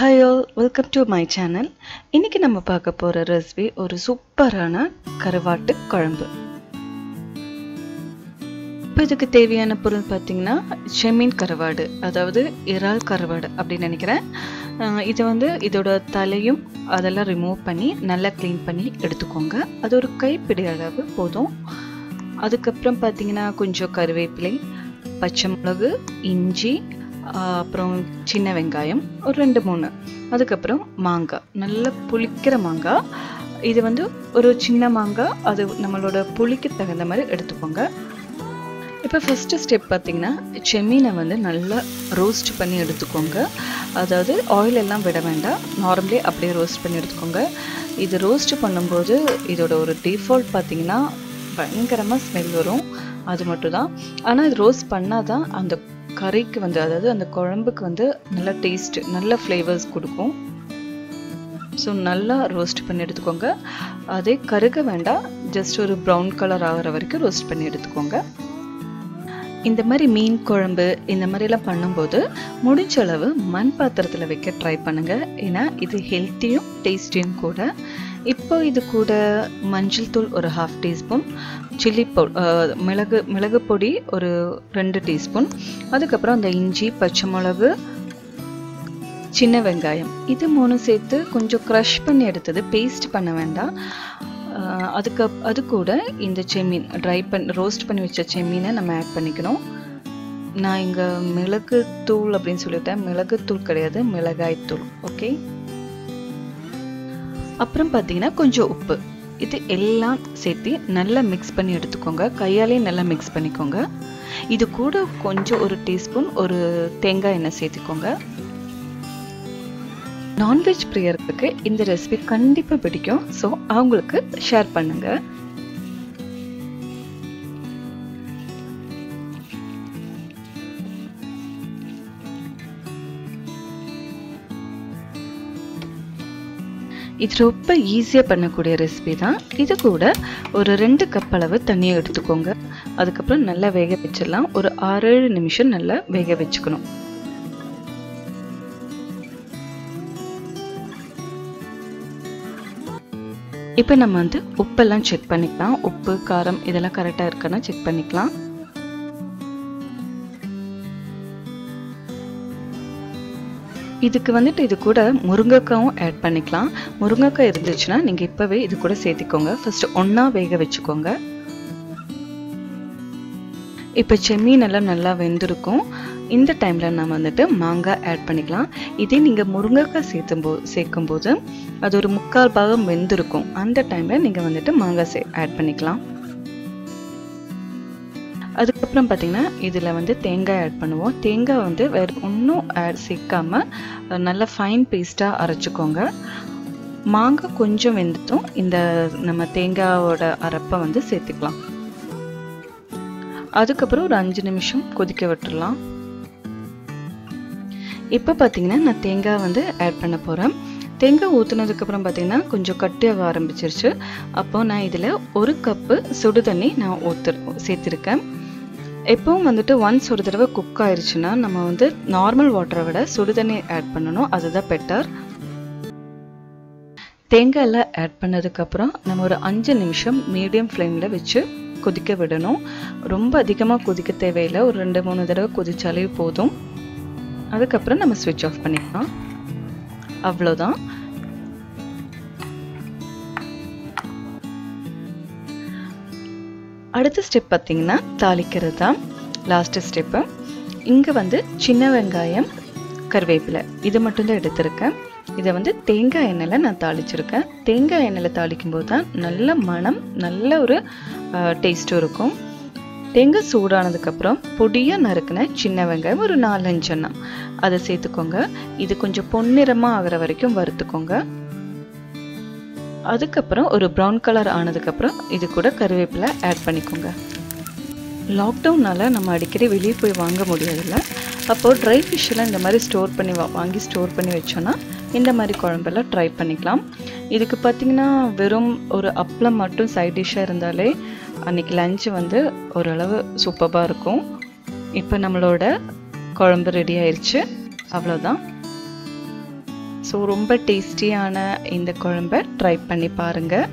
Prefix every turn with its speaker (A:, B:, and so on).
A: Hi all welcome to my channel இன்னைக்கு நம்ம பார்க்க போகிற ரெசிபி ஒரு சூப்பரான கருவாட்டு குழம்பு. இப்போ இதுக்கு தேவையான பொருள் பார்த்தீங்கன்னா செம்மீன் கருவாடு அதாவது இறால் கருவாடு அப்படின்னு நினைக்கிறேன். இது வந்து இதோட தலையும் அதெல்லாம் ரிமூவ் பண்ணி நல்லா க்ளீன் பண்ணி எடுத்துக்கோங்க. அது ஒரு கைப்பிடி அளவு போதும். அதுக்கப்புறம் பார்த்தீங்கன்னா கொஞ்சம் கருவேப்பிலை பச்சை மிளகு இஞ்சி அப்புறம் சின்ன வெங்காயம் ஒரு ரெண்டு மூணு. அதுக்கப்புறம் மாங்காய் நல்ல புளிக்கிற மாங்காய் இது வந்து ஒரு சின்ன மாங்காய் அது நம்மளோட புளிக்கு தகுந்த மாதிரி எடுத்துக்கோங்க. இப்போ ஃபஸ்ட்டு ஸ்டெப் பார்த்தீங்கன்னா செம்மீனை வந்து நல்லா ரோஸ்ட் பண்ணி எடுத்துக்கோங்க. அதாவது ஆயில் எல்லாம் விட வேண்டாம். நார்மலி அப்படியே ரோஸ்ட் பண்ணி எடுத்துக்கோங்க. இது ரோஸ்ட் பண்ணும்போது இதோட ஒரு டிஃபால்ட் பார்த்தீங்கன்னா பயங்கரமாக ஸ்மெல் வரும். அது மட்டும் தான் ஆனால் இது ரோஸ்ட் பண்ணால் தான் அந்த கறிக்கு வந்து அதாவது அந்த குழம்புக்கு வந்து நல்ல டேஸ்ட் நல்ல ஃப்ளேவர்ஸ் கொடுக்கும். ஸோ நல்லா ரோஸ்ட் பண்ணி எடுத்துக்கோங்க. அதே கருக வேண்டாம். ஜஸ்ட் ஒரு ப்ரௌன் கலர் ஆகிற வரைக்கும் ரோஸ்ட் பண்ணி எடுத்துக்கோங்க. இந்த மாதிரி மீன் குழம்பு இந்த மாதிரிலாம் பண்ணும்போது முடிஞ்ச அளவு மண் பாத்திரத்தில் வைக்க ட்ரை பண்ணுங்கள் ஏன்னா இது ஹெல்த்தியும் டேஸ்டியும் கூட. இப்போ இது கூட மஞ்சள் தூள் ஒரு ஹாஃப் டீஸ்பூன் சில்லி பொ மிளகு மிளகு பொடி ஒரு ரெண்டு டீஸ்பூன் அதுக்கப்புறம் அந்த இஞ்சி பச்சை மிளகு சின்ன வெங்காயம். இது மூணு சேர்த்து கொஞ்சம் க்ரஷ் பண்ணி எடுத்தது பேஸ்ட் பண்ண வேண்டாம். அதுக்கு அது கூட இந்த செம்மீன் ட்ரை பண்ணி ரோஸ்ட் பண்ணி வச்ச செம்மீனை நம்ம ஆட் பண்ணிக்கணும். நான் இங்கே மிளகு தூள் அப்படின்னு சொல்லிட்டேன். மிளகு தூள் கிடையாது மிளகாய் தூள் ஓகே அப்புறம் பார்த்தீங்கன்னா கொஞ்சம் உப்பு. இது எல்லாம் சேர்த்து நல்லா மிக்ஸ் பண்ணி எடுத்துக்கோங்க. கையாலே நல்லா மிக்ஸ் பண்ணிக்கோங்க. இது கூட கொஞ்சம் ஒரு டீஸ்பூன் ஒரு தேங்காய் எண்ணெய் சேர்த்துக்கோங்க. நான்வெஜ் பிரியருக்கு இந்த ரெசிபி கண்டிப்பாக பிடிக்கும். ஸோ அவங்களுக்கு ஷேர் பண்ணுங்கள் இது ரொம்ப ஈஸியாக பண்ணக்கூடிய ரெசிபி தான். இது கூட ஒரு ரெண்டு கப் அளவு தண்ணியை எடுத்துக்கோங்க. அதுக்கப்புறம் நல்லா வேக வச்சிடலாம். ஒரு ஆறு ஏழு நிமிஷம் நல்லா வேக வச்சுக்கணும். இப்போ நம்ம வந்து உப்பெல்லாம் செக் பண்ணிக்கலாம். உப்பு காரம் இதெல்லாம் கரெக்டாக இருக்கான்னு செக் பண்ணிக்கலாம். இதுக்கு வந்துட்டு இது கூட முருங்கைக்காயும் ஆட் பண்ணிக்கலாம். முருங்கைக்காய் இருந்துச்சுன்னா நீங்கள் இப்போவே இது கூட சேர்த்திக்கோங்க. ஃபஸ்ட்டு ஒன்றா வேக வச்சுக்கோங்க. இப்போ செம்மீன் எல்லாம் நல்லா வெந்திருக்கும். இந்த டைமில் நம்ம வந்துட்டு மாங்காய் ஆட் பண்ணிக்கலாம். இதே நீங்கள் முருங்கைக்காய் சேர்த்தும் போ சேர்க்கும் போது அது ஒரு முக்கால் பாகம் வெந்திருக்கும். அந்த டைமில் நீங்கள் வந்துட்டு மாங்காய் சே ஆட் பண்ணிக்கலாம். அதுக்கப்புறம் பார்த்திங்கன்னா இதில் வந்து தேங்காய் ஆட் பண்ணுவோம். தேங்காய் வந்து வேறு ஒன்றும் ஆட் சேர்க்காம நல்லா ஃபைன் பேஸ்ட்டாக அரைச்சிக்கோங்க. மாங்காய் கொஞ்சம் வெந்துட்டும். இந்த நம்ம தேங்காயோட அரைப்பை வந்து சேர்த்துக்கலாம். அதுக்கப்புறம் ஒரு அஞ்சு நிமிஷம் கொதிக்க விட்டுடலாம். இப்போ பார்த்தீங்கன்னா நான் தேங்காய் வந்து ஆட் பண்ண போகிறேன் தேங்காய் ஊற்றுனதுக்கப்புறம் பார்த்திங்கன்னா கொஞ்சம் கட்டியாக ஆரம்பிச்சிருச்சு. அப்போது நான் இதில் ஒரு கப்பு சுடு தண்ணி நான் ஊற்று சேர்த்துருக்கேன். எப்பவும் வந்துட்டு ஒன்ஸ் ஒரு தடவை குக் ஆயிடுச்சுன்னா நம்ம வந்து நார்மல் வாட்டரை விட சுடு தண்ணி ஆட் பண்ணணும். அதுதான் பெட்டர் தேங்காயில் ஆட் பண்ணதுக்கப்புறம் நம்ம ஒரு அஞ்சு நிமிஷம் மீடியம் ஃப்ளேமில் வச்சு கொதிக்க விடணும். ரொம்ப அதிகமாக கொதிக்க தேவையில்லை. ஒரு ரெண்டு மூணு தடவை கொதிச்சாலே போதும். அதுக்கப்புறம் நம்ம ஸ்விட்ச் ஆஃப் பண்ணிக்கலாம். அவ்வளோதான். அடுத்த ஸ்டெப் பார்த்தீங்கன்னா தாளிக்கிறது தான் லாஸ்ட்டு ஸ்டெப்பு இங்கே வந்து சின்ன வெங்காயம் கருவேப்பிலை. இது மட்டும்தான் எடுத்திருக்கேன். இதை வந்து தேங்காய் எண்ணெயில் நான் தாளிச்சிருக்கேன். தேங்காய் எண்ணெயில் தாளிக்கும் போது தான் நல்ல மனம் நல்ல ஒரு டேஸ்ட்டும் இருக்கும். தேங்காய் சூடானதுக்கப்புறம் பொடியாக நறுக்கின சின்ன வெங்காயம் ஒரு நாலஞ்சு எண்ணம் அதை சேர்த்துக்கோங்க. இது கொஞ்சம் பொன்னிறமாக ஆகிற வரைக்கும் வறுத்துக்கோங்க. அதுக்கப்புறம் ஒரு ப்ரௌன் கலர் ஆனதுக்கப்புறம் இது கூட கருவேப்பிலை ஆட் பண்ணிக்கோங்க. லாக்டவுனால் நம்ம அடிக்கடி வெளியே போய் வாங்க முடியாதுல்ல அப்போது ட்ரை ஃபிஷ்ஷெல்லாம் இந்த மாதிரி ஸ்டோர் பண்ணி வா வாங்கி ஸ்டோர் பண்ணி வச்சோன்னா இந்த மாதிரி குழம்பெல்லாம் ட்ரை பண்ணிக்கலாம். இதுக்கு பார்த்திங்கன்னா வெறும் ஒரு அப்பளம் மட்டும் சைட் டிஷ்ஷாக இருந்தாலே அன்றைக்கி லஞ்சு வந்து ஓரளவு சூப்பராக இருக்கும். இப்போ நம்மளோட குழம்பு ரெடி ஆயிடுச்சு அவ்வளோதான் ஸோ ரொம்ப டேஸ்டியான இந்த குழம்ப ட்ரை பண்ணி பாருங்கள்